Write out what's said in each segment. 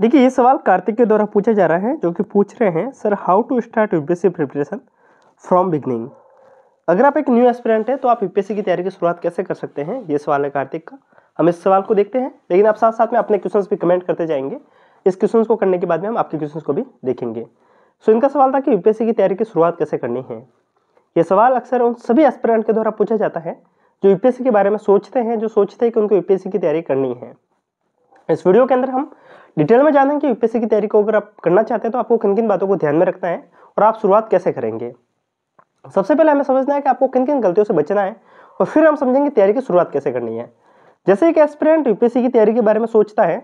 देखिए, ये सवाल कार्तिक के द्वारा पूछा जा रहा है, जो कि पूछ रहे हैं, sir how to start UPSC preparation from beginning अगर आप एक न्यू एस्पिरेंट है तो आप यूपीएससी की तैयारी की शुरुआत कैसे कर सकते हैं? ये सवाल है कार्तिक का। हम इस सवाल को देखते हैं, लेकिन आप साथ साथ में अपने क्वेश्चंस भी कमेंट करते जाएँगे। इस क्वेश्चंस को करने के बाद में हम आपके क्वेश्चंस को भी देखेंगे। सो इनका सवाल था कि यूपीएससी की तैयारी की शुरुआत कैसे करनी है। ये सवाल अक्सर उन सभी एस्पिरेंट के द्वारा पूछा जाता है, जो यूपीएससी के बारे में सोचते हैं, जो सोचते हैं कि उनको यूपीएससी की तैयारी करनी है। इस वीडियो के अंदर हम डिटेल में जानेंगे यूपीएससी की तैयारी को अगर आप करना चाहते हैं तो आपको किन किन बातों को ध्यान में रखना है और आप शुरुआत कैसे करेंगे। सबसे पहले हमें समझना है कि आपको किन किन गलतियों से बचना है और फिर हम समझेंगे तैयारी की शुरुआत कैसे करनी है। जैसे एक एस्पिरेंट यूपीएससी की तैयारी के बारे में सोचता है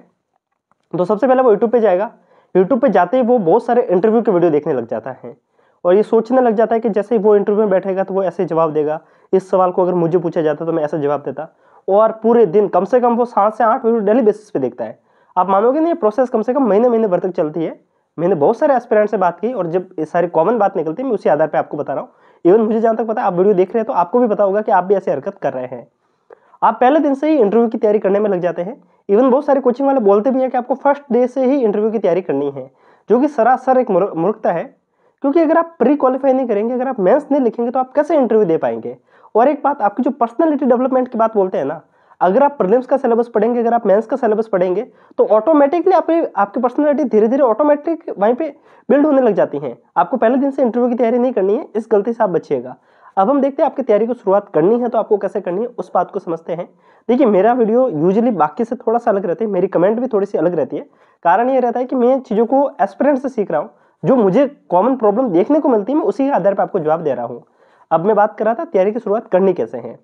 तो सबसे पहले वो यूट्यूब पे जाएगा। यूट्यूब पे जाते ही वो बहुत सारे इंटरव्यू के वीडियो देखने लग जाता है और ये सोचने लग जाता है कि जैसे ही वो इंटरव्यू में बैठेगा तो वो ऐसे जवाब देगा। इस सवाल को अगर मुझे पूछा जाता तो मैं ऐसा जवाब देता और पूरे दिन कम से कम वो सात से आठ वीडियो डेली बेसिस पे देखता है। आप मानोगे ना ये प्रोसेस कम से कम महीने महीने भर तक चलती है। मैंने बहुत सारे एस्पिरेंट से बात की और जब ये सारी कॉमन बात निकलती है, मैं उसी आधार पर आपको बता रहा हूँ। इवन मुझे जहाँ तक पता है, आप वीडियो देख रहे हैं तो आपको भी पता होगा कि आप भी ऐसी हरकत कर रहे हैं। आप पहले दिन से ही इंटरव्यू की तैयारी करने में लग जाते हैं। इवन बहुत सारे कोचिंग वाले बोलते भी हैं कि आपको फ़र्स्ट डे से ही इंटरव्यू की तैयारी करनी है, जो कि सरासर एक मूर्खता है। क्योंकि अगर आप प्री क्वालिफाई नहीं करेंगे, अगर आप मेंस नहीं लिखेंगे तो आप कैसे इंटरव्यू दे पाएँगे? और एक बात, आपकी जो पर्सनैलिटी डेवलपमेंट की बात बोलते हैं ना अगर आप प्रीलिम्स का सिलेबस पढ़ेंगे, अगर आप मेंस का सिलेबस पढ़ेंगे तो ऑटोमेटिकली आप आपकी पर्सनैलिटी धीरे धीरे ऑटोमेटिक वहीं पे बिल्ड होने लग जाती हैं। आपको पहले दिन से इंटरव्यू की तैयारी नहीं करनी है, इस गलती से आप बचिएगा। अब हम देखते हैं आपकी तैयारी को शुरुआत करनी है तो आपको कैसे करनी है, उस बात को समझते हैं। देखिए, मेरा वीडियो यूजुअली बाकी से थोड़ा सा अलग रहता है, मेरी कमेंट भी थोड़ी सी अलग रहती है। कारण ये रहता है कि मैं चीज़ों को एस्पिरेंट से सीख रहा हूँ, जो मुझे कॉमन प्रॉब्लम देखने को मिलती है, मैं उसी के आधार पर आपको जवाब दे रहा हूँ। अब मैं बात कर रहा था तैयारी की शुरुआत करनी कैसे है।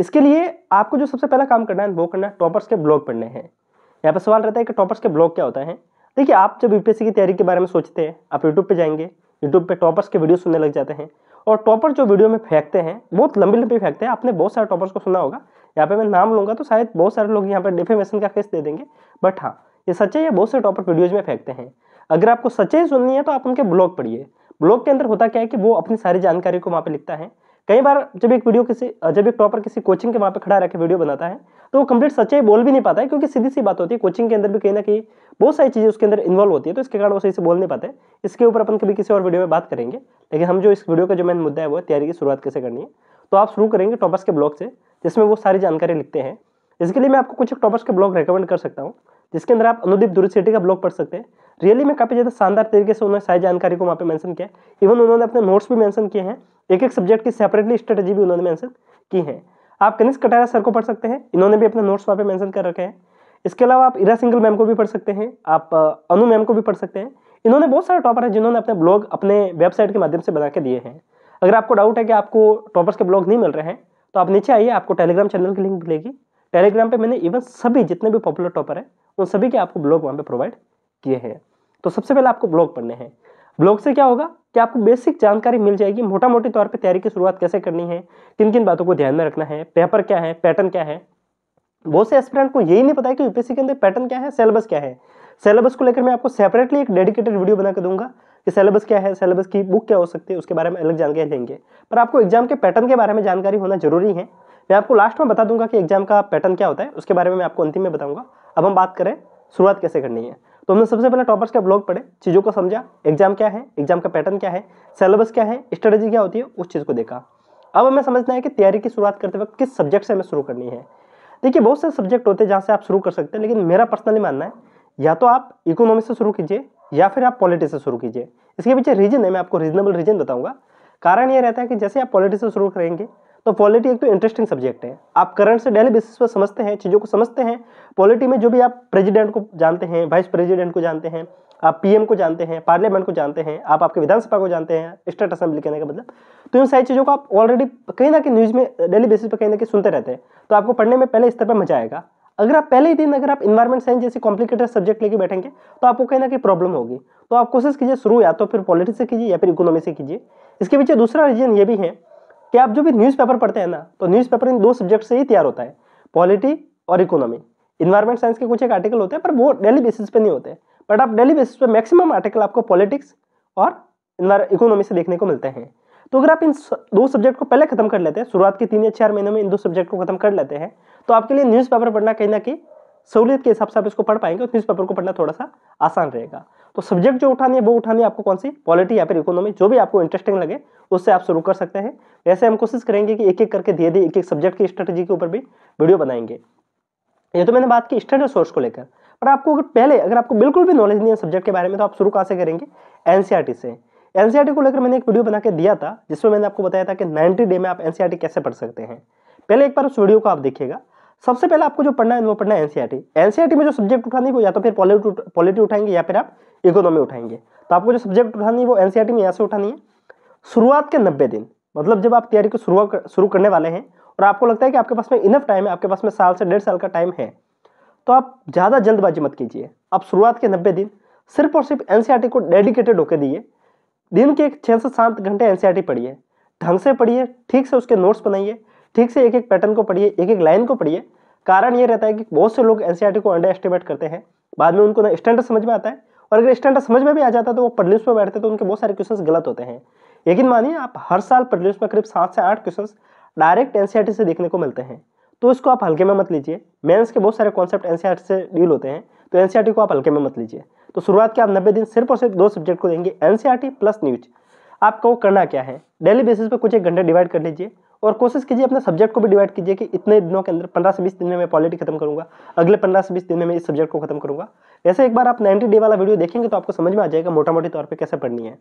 इसके लिए आपको जो सबसे पहला काम करना है, वो करना है टॉपर्स के ब्लॉग पढ़ने हैं। यहाँ पर सवाल रहता है कि टॉपर्स के ब्लॉग क्या होता है? देखिए, आप जब यूपीएससी की तैयारी के बारे में सोचते हैं, आप यूट्यूब पे जाएँगे यूट्यूब पे टॉपर्स के वीडियो सुनने लग जाते हैं और टॉपर जो वीडियो में फेंकते हैं, बहुत लंबी लंबी फेंकते हैं, आपने बहुत सारे टॉपर्स को सुना होगा। यहाँ पे मैं नाम लूँगा तो शायद बहुत सारे लोग यहाँ पर डिफेमेशन का केस दे देंगे बट हाँ ये सच्चाई है बहुत सारे टॉपर वीडियोज़ में फेंकते हैं। अगर आपको सच्चाई सुननी है तो आप उनके ब्लॉग पढ़िए। ब्लॉग के अंदर होता क्या है कि वो अपनी सारी जानकारी को वहाँ पे लिखता है कई बार जब एक वीडियो किसी, जब एक टॉपर किसी कोचिंग के वहाँ पे खड़ा रह वीडियो बनाता है तो वो कंप्लीट सच्चाई बोल भी नहीं पाता है, क्योंकि सीधी सी बात होती है कोचिंग के अंदर भी कहीं ना कहीं बहुत सारी चीज़ें उसके अंदर इन्वॉल्व होती है तो इसके कारण वो सही से बोल नहीं पाते। इसके ऊपर अपन कभी किसी और वीडियो में बात करेंगे, लेकिन हम जो इस वीडियो का जो मेन मुद्दा है, वो तैयारी की शुरुआत कैसे करनी है। तो आप शुरू करेंगे टॉपर्स के ब्लॉग से, जिसमें वो सारी जानकारी लिखते हैं। इसके लिए मैं आपको कुछ टॉपर्स के ब्लॉग रिकमेंड कर सकता हूँ, जिसके अंदर आप अनुदीप दुरुसेटी का ब्लॉग पढ़ सकते हैं रियली में काफ़ी ज़्यादा शानदार तरीके से उन्होंने सारी जानकारी को वहाँ पे मेंशन किया इवन उन्होंने अपने नोट्स भी मेंशन किए हैं। एक एक सब्जेक्ट की सेपरेटली स्ट्रेटेजी भी उन्होंने मेंशन की है। आप कनिष्क कटारा सर को पढ़ सकते हैं। इन्होंने भी अपने नोट्स वहाँ पे मेंशन कर रखे हैं। इसके अलावा आप इरा सिंगल मैम को भी पढ़ सकते हैं। आप अनु मैम को भी पढ़ सकते हैं। इन्होंने बहुत सारे टॉपर हैं जिन्होंने अपने ब्लॉग अपने वेबसाइट के माध्यम से बना के दिए हैं। अगर आपको डाउट है कि आपको टॉपर्स के ब्लॉग नहीं मिल रहे हैं तो आप नीचे आइए, आपको टेलीग्राम चैनल की लिंक मिलेगी। टेलीग्राम पे मैंने इवन सभी जितने भी पॉपुलर टॉपर हैं, उन सभी के आपको ब्लॉग वहाँ पे प्रोवाइड किए हैं। तो सबसे पहले आपको ब्लॉग पढ़ने हैं। ब्लॉग से क्या होगा कि आपको बेसिक जानकारी मिल जाएगी मोटा मोटी तौर पर तैयारी की शुरुआत कैसे करनी है किन किन बातों को ध्यान में रखना है, पेपर क्या है, पैटर्न क्या है। बहुत से एस्पिरेंट को यही नहीं पता है कि यूपीएससी के अंदर पैटर्न क्या है सिलेबस क्या है। सिलेबस को लेकर मैं आपको सेपरेटली एक डेडिकेटेड वीडियो बना के दूँगा कि सिलेबस क्या है सिलेबस की बुक क्या हो सकती है, उसके बारे में अलग जानकारी लेंगे पर आपको एग्ज़ाम के पैटर्न के बारे में जानकारी होना ज़रूरी है। मैं आपको लास्ट में बता दूँगा कि एग्ज़ाम का पैटर्न क्या होता है, उसके बारे में मैं आपको अंतिम में बताऊँगा। अब हम बात करें, शुरुआत कैसे करनी है। तो हमने सबसे पहले टॉपर्स का ब्लॉग पढ़े, चीज़ों को समझा एग्ज़ाम क्या है एग्ज़ाम का पैटर्न क्या है सिलेबस क्या है स्ट्रेटेजी क्या होती है, उस चीज़ को देखा। अब हमें समझना है कि तैयारी की शुरुआत करते वक्त किस सब्जेक्ट से हमें शुरू करनी है। देखिए, बहुत से सब्जेक्ट होते हैं जहाँ से आप शुरू कर सकते हैं, लेकिन मेरा पर्सनली मानना है, या तो आप इकोनॉमिक्स से शुरू कीजिए, या फिर आप पॉलिटिक्स से शुरू कीजिए। इसके पीछे रीजन है, मैं आपको रीजनेबल रीजन बताऊँगा। कारण ये रहता है कि जैसे आप पॉलिटिक्स से शुरू करेंगे तो पॉलिटी एक तो इंटरेस्टिंग सब्जेक्ट है। आप करंट से डेली बेसिस पर समझते हैं, चीज़ों को समझते हैं पॉलिटी में जो भी आप प्रेसिडेंट को जानते हैं वाइस प्रेसिडेंट को जानते हैं, आप पीएम को जानते हैं पार्लियामेंट को जानते हैं, आप आपके विधानसभा को जानते हैं स्टेट असेंबली कहने का मतलब तो इन सारी चीज़ों को आप ऑलरेडी कहीं ना कहीं न्यूज़ में डेली बेसिस पर कहीं ना कहीं सुनते रहते हैं। तो आपको पढ़ने में पहले स्तर पर मज़ा आएगा। अगर आप पहले ही दिन अगर आप इन्वायरमेंट साइंस जैसे कॉम्प्लिकेटेड सब्जेक्ट लेके बैठेंगे तो आपको कहीं ना कहीं प्रॉब्लम होगी। तो आप कोशिश कीजिए शुरू या तो फिर पॉलिटिक्स से कीजिए या फिर इकोनॉमी से कीजिए। इसके पीछे दूसरा रीजन ये भी है कि आप जो भी न्यूज़पेपर पढ़ते हैं ना तो न्यूज़पेपर इन दो सब्जेक्ट से ही तैयार होता है पॉलिटी और इकोनॉमी इन्वायरमेंट साइंस के कुछ एक आर्टिकल होते हैं, पर वो डेली बेसिस पे नहीं होते। बट आप डेली बेसिस पे मैक्सिमम आर्टिकल आपको पॉलिटिक्स और इकोनॉमी से देखने को मिलते हैं। तो अगर आप इन दो सब्जेक्ट को पहले खत्म कर लेते हैं, शुरुआत के तीन या चार महीनों में इन दो सब्जेक्ट को खत्म कर लेते हैं तो आपके लिए न्यूज़पेपर पढ़ना कहीं ना कहीं सहूलियत के हिसाब से आप इसको पढ़ पाएँगे और न्यूज़ पेपर को पढ़ना थोड़ा सा आसान रहेगा। तो सब्जेक्ट जो उठानी है, वो उठानी है आपको कौन सी? पॉलिटी या फिर इकोनॉमी जो भी आपको इंटरेस्टिंग लगे, उससे आप शुरू कर सकते हैं। वैसे हम कोशिश करेंगे कि एक एक करके धीरे धीरे एक एक सब्जेक्ट की स्ट्रेटेजी के ऊपर भी वीडियो बनाएँगे। ये तो मैंने बात की स्टडी सोर्स को लेकर। पर आपको अगर पहले, अगर आपको बिल्कुल भी नॉलेज नहीं है सब्जेक्ट के बारे में तो आप शुरू कहाँ से करेंगे? एनसीआरटी से। एनसीआरटी को लेकर मैंने एक वीडियो बना के दिया था, जिसमें मैंने आपको बताया था कि 90 डे में आप एनसीआरटी कैसे पढ़ सकते हैं। पहले एक बार उस वीडियो को आप देखिएगा। सबसे पहले आपको जो पढ़ना है, वो पढ़ना है एनसीआरटी एनसीआरटी में जो सब्जेक्ट उठानी वो या तो फिर पॉलिटी उठाएँगे, या फिर आप इकोनॉमी उठाएँगे। तो आपको जो सब्जेक्ट उठानी है, वो एनसीआरटी में यहाँ से उठानी है। शुरुआत के नब्बे दिन मतलब जब आप तैयारी को शुरुआत शुरू करने वाले हैं, और आपको लगता है कि आपके पास में इनफ टाइम है, आपके पास में साल से डेढ़ साल का टाइम है तो आप ज़्यादा जल्दबाजी मत कीजिए। आप शुरुआत के नब्बे दिन, सिर्फ़ और सिर्फ़ एनसीआरटी को डेडिकेटेड होकर दिए। दिन के छः से सात घंटे एनसीआरटी पढ़िए। ढंग से पढ़िए, ठीक से उसके नोट्स बनाइए। ठीक से एक एक पैटर्न को पढ़िए एक एक लाइन को पढ़िए। कारण ये रहता है कि बहुत से लोग एनसीआरटी को अंडर एस्टिमेट करते हैं। बाद में उनको ना स्टैंडर्ड समझ में आता है और अगर स्टैंडर्ड समझ में भी आ जाता है तो वो प्रलिम्स में बैठते तो उनके बहुत सारे क्वेश्चन गलत होते हैं। लेकिन मानिए आप हर साल प्रलिम्स में करीब सात से आठ क्वेश्चन डायरेक्ट एनसीआरटी से देखने को मिलते हैं। तो इसको आप हल्के में मत लीजिए। मेंस के बहुत सारे कॉन्सेप्ट एनसीआरटी से डील होते हैं। तो एनसीआरटी को आप हल्के में मत लीजिए। तो शुरुआत के आप नब्बे दिन सिर्फ़ और सिर्फ़ दो सब्जेक्ट को देंगे एनसीआरटी प्लस न्यूज़ आपको करना क्या है? डेली बेसिस पे कुछ एक घंटे डिवाइड कर लीजिए। और कोशिश कीजिए अपने सब्जेक्ट को भी डिवाइड कीजिए कि इतने दिनों के अंदर पंद्रह से बीस दिन में मैं पॉलिटी खत्म करूँगा, अगले पंद्रह से बीस दिन में मैं इस सब्जेक्ट को खत्म करूँगा। ऐसे एक बार आप नाइन्टी डे वाला वीडियो देखेंगे तो आपको समझ में आ जाएगा मोटा मोटी तौर पर कैसे पढ़नी है।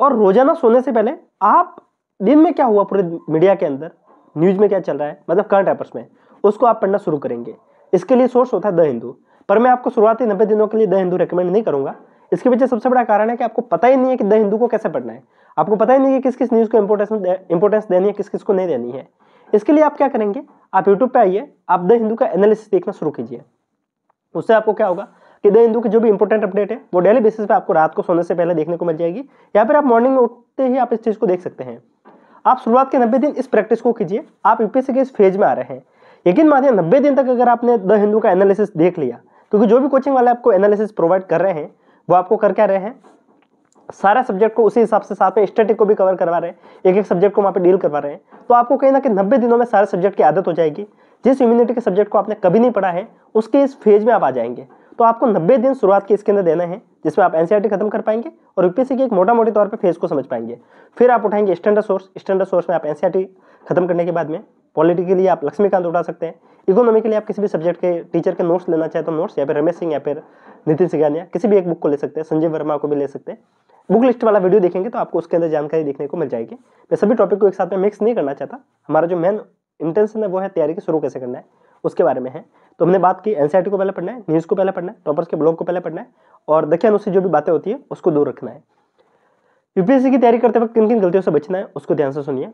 और रोज़ाना सोने से पहले आप दिन में क्या हुआ पूरे मीडिया के अंदर न्यूज़ में क्या चल रहा है मतलब करंट अफेयर्स में, उसको आप पढ़ना शुरू करेंगे। इसके लिए सोर्स होता है द हिंदू, पर मैं आपको शुरुआती नब्बे दिनों के लिए द हिंदू रिकमेंड नहीं करूँगा। इसके पीछे सबसे बड़ा कारण है कि आपको पता ही नहीं है कि द हिंदू को कैसे पढ़ना है। आपको पता ही नहीं है किस किस न्यूज़ को इंपोर्टेंस इंपोर्टेंस देनी है किस किस को नहीं देनी है। इसके लिए आप क्या करेंगे? आप यूट्यूब पे आइए, आप द हिंदू का एनालिसिस देखना शुरू कीजिए। उससे आपको क्या होगा कि द हिंदू की जो भी इंपॉर्टेंट अपडेट है, वो डेली बेसिस पे आपको रात को सोने से पहले देखने को मिल जाएगी, या फिर आप मॉर्निंग में उठते ही आप इस चीज़ को देख सकते हैं। आप शुरुआत के नब्बे दिन इस प्रैक्टिस को कीजिए। आप यूपीएससी के इस फ़ेज़ में आ रहे हैं। यकीन मानिए, नब्बे दिन तक अगर आपने द हिंदू का एनालिसिस देख लिया, क्योंकि जो भी कोचिंग वाले आपको एनालिसिस प्रोवाइड कर रहे हैं वो आपको कर क्या रहे हैं? सारा सब्जेक्ट को उसी हिसाब से साथ में स्टेटिक को भी कवर करवा रहे हैं। एक एक सब्जेक्ट को वहाँ पे डील करवा रहे हैं। तो आपको कहीं ना कहीं नब्बे दिनों में सारे सब्जेक्ट की आदत हो जाएगी। जिस इम्यूनिटी के सब्जेक्ट को आपने कभी नहीं पढ़ा है, उसके इस फ़ेज़ में आप आ जाएँगे। तो आपको नब्बे दिन शुरुआत के इसके अंदर देना है, जिसमें आप एनसीआरटी खत्म कर पाएँगे और यूपीएससी के एक मोटा मोटी तौर पर फ़ेज़ को समझ पाएँगे। फिर आप उठाएँगे स्टैंडर्ड सोर्स स्टैंडर्ड सोर्स में आप एनसीआरटी खत्म करने के बाद में पॉलिटी के लिए आप लक्ष्मीकांत उठा सकते हैं। इकोनॉमी के लिए आप किसी भी सब्जेक्ट के टीचर के नोट्स लेना चाहे तो नोट्स, या फिर रमेश सिंह, या फिर नितिन सिगानिया, किसी भी एक बुक को ले सकते हैं, संजय वर्मा को भी ले सकते हैं। बुक लिस्ट वाला वीडियो देखेंगे तो आपको उसके अंदर जानकारी देखने को मिल जाएगी। मैं सभी टॉपिक को एक साथ में मिक्स नहीं करना चाहता। हमारा जो मेन इंटेंशन है वो है तैयारी की शुरू कैसे करना है, उसके बारे में है। तो हमने बात की एनसीआरटी को पहले पढ़ना है न्यूज़ को पहले पढ़ना है टॉपर्स के ब्लॉग को पहले पढ़ना है, और देखिए अनुसार जो भी बातें होती है, उसको दूर रखना है। यूपीएससी की तैयारी करते वक्त किन किन गलतियों से बचना है, उसको ध्यान से सुनिए।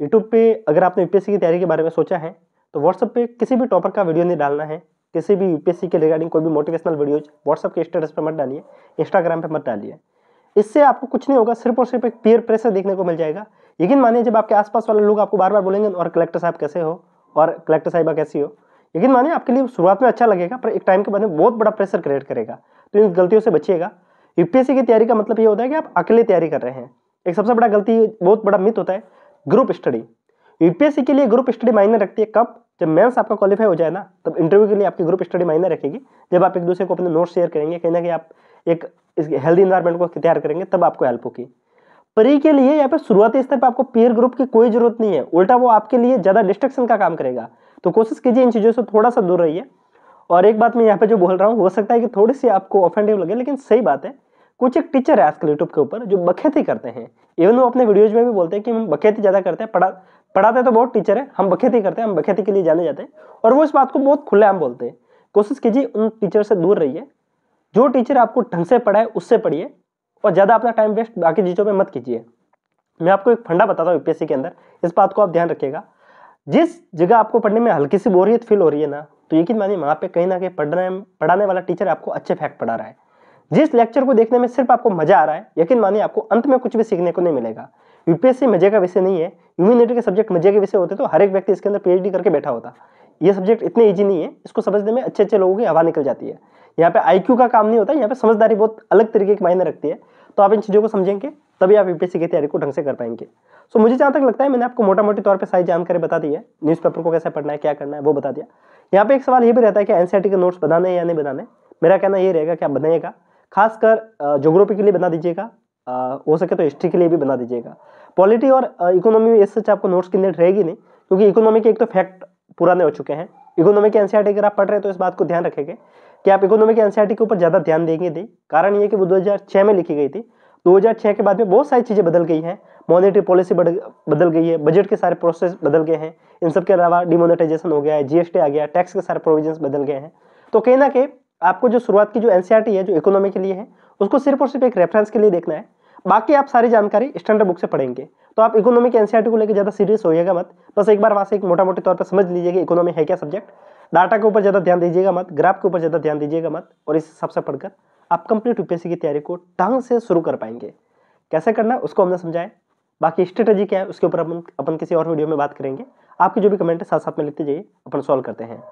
यूट्यूब पे अगर आपने यूपीएससी की तैयारी के बारे में सोचा है तो व्हाट्सअप पे किसी भी टॉपर का वीडियो नहीं डालना है। किसी भी यूपीएससी के रिगार्डिंग कोई भी मोटिवेशनल वीडियोज़ व्हाट्सअप के स्टेटस पर मत डालिए इंस्टाग्राम पर मत डालिए। इससे आपको कुछ नहीं होगा, सिर्फ़ और सिर्फ़ एक पीयर प्रेशर देखने को मिल जाएगा। यकीन मानिए, जब आपके आसपास वाले लोग आपको बार बार बोलेंगे, और कलेक्टर साहब कैसे हो? और कलेक्टर साहिबा कैसी हो? लेकिन मानिए, आपके लिए शुरुआत में अच्छा लगेगा, पर एक टाइम के बाद में बहुत बड़ा प्रेशर क्रिएट करेगा। तो इन गलतियों से बचिएगा। यूपीएससी की तैयारी का मतलब ये होता है कि आप अकेले तैयारी कर रहे हैं। एक सबसे बड़ा गलती, बहुत बड़ा मित होता है ग्रुप स्टडी यूपीएससी के लिए ग्रुप स्टडी मायने रखती है। कब? जब मेंस आपका क्वालिफाई हो जाए ना, तब इंटरव्यू के लिए आपकी ग्रुप स्टडी मायने रखेगी। जब आप एक दूसरे को अपने नोट्स शेयर करेंगे, कहीं ना कहीं आप एक हेल्दी इन्वायरमेंट को तैयार करेंगे, तब आपको हेल्प होगी। परी के लिए या फिर शुरुआती स्तर पर आपको पीयर ग्रुप की कोई ज़रूरत नहीं है। उल्टा वो आपके लिए ज़्यादा डिस्ट्रक्शन का काम करेगा। तो कोशिश कीजिए इन चीज़ों से थोड़ा सा दूर रहिए। और एक बात मैं यहाँ पर जो बोल रहा हूँ, हो सकता है कि थोड़ी सी आपको ऑफेंडिव लगे, लेकिन सही बात है। कुछ एक टीचर है आजकल यूट्यूब के ऊपर, जो बखेती करते हैं। इवन वो अपने वीडियोज़ में भी बोलते हैं कि हम बखेती ज़्यादा करते हैं, पढ़ा, पढ़ाते तो बहुत टीचर है, हम बखेती करते हैं, हम बखेती के लिए जाने जाते हैं। और वो इस बात को बहुत खुलेआम बोलते हैं। कोशिश कीजिए उन टीचर से दूर रहिए। जो टीचर आपको ढंग से पढ़ाए, उससे पढ़िए। और ज़्यादा अपना टाइम वेस्ट बाकी चीज़ों में मत कीजिए। मैं आपको एक फंडा बताता हूँ यूपीएससी के अंदर। इस बात को आप ध्यान रखिएगा। जिस जगह आपको पढ़ने में हल्की सी बोरियत फील हो रही है ना तो यकीन मानिए वहाँ पे कहीं ना कहीं पढ़ने, पढ़ाने वाला टीचर आपको अच्छे फैक्ट पढ़ा रहा है। जिस लेक्चर को देखने में सिर्फ़ आपको मज़ा आ रहा है, यकीन मानिए आपको अंत में कुछ भी सीखने को नहीं मिलेगा। यूपीएससी मज़े का विषय नहीं है। ह्यूमिनिटी के सब्जेक्ट मज़े के विषय होते तो हर एक व्यक्ति इसके अंदर पीएचडी करके बैठा होता। ये सब्जेक्ट इतने ईजी नहीं है, इसको समझने में अच्छे अच्छे लोगों की हवा निकल जाती है। यहाँ पे आईक्यू का काम नहीं होता, यहाँ पे समझदारी बहुत अलग तरीके की मायने रखती है। तो आप इन चीज़ों को समझेंगे, तभी आप यूपीएससी की तैयारी को ढंग से कर पाएँगे। सो मुझे जहाँ तक लगता है, मैंने आपको मोटा मोटी तौर पर सारी जानकारी बता दी है। न्यूज़पेपर को कैसे पढ़ना है, क्या करना है, वो बता दिया। यहाँ पे एक सवाल ये भी रहता है कि एनसीआरटी के नोट्स बनाने या नहीं बनाने। मेरा कहना ये रहेगा कि आप बनाइएगा खासकर जोग्राफी के लिए बना दीजिएगा हो सके तो हिस्ट्री के लिए भी बना दीजिएगा। पॉलिटी और इकोनॉमी में सच आपको नोट्स की नीड रहेगी नहीं, क्योंकि इकोनॉमी के एक तो फैक्ट पुराने हो चुके हैं। इकोनॉमी के एनसीआरटी अगर आप पढ़ रहे हैं तो इस बात को ध्यान रखेंगे कि आप इकोनॉमी के एनसीआरटी के ऊपर ज़्यादा ध्यान देंगे नहीं। कारण ये कि वो 2006 में लिखी गई थी। 2006 के बाद में बहुत सारी चीज़ें बदल गई हैं। मॉनेटरी पॉलिसी बदल गई है। बजट के सारे प्रोसेस बदल गए हैं। इन सब के अलावा डिमोनेटाइजेशन हो गया है जीएसटी आ गया टैक्स के सारे प्रोविजंस बदल गए हैं। तो कहीं ना कहीं आपको जो शुरुआत की जो एनसीआरटी है, जो इकोनॉमी के लिए है, उसको सिर्फ़ और सिर्फ़ एक रेफरेंस के लिए देखना है। बाकी आप सारी जानकारी स्टैंडर्ड बुक से पढ़ेंगे। तो आप इकोनॉमी के एनसीआरटी को लेकर ज़्यादा सीरियस होइएगा मत। बस एक बार वहाँ से एक मोटा मोटे तौर पर समझ लीजिए कि इकोनॉमी है क्या सब्जेक्ट डाटा के ऊपर ज़्यादा ध्यान दीजिएगा मत ग्राफ के ऊपर ज़्यादा ध्यान दीजिएगा मत और इस हिसाब से पढ़कर आप कंप्लीट यूपीएससी की तैयारी को ढंग से शुरू कर पाएँगे। कैसे करना उसको हमने समझाया। बाकी स्ट्रेटेजी क्या है, उसके ऊपर अपन अपन किसी और वीडियो में बात करेंगे। आपकी जो भी कमेंट है साथ साथ में लिखते जाइए, अपन सॉल्व करते हैं।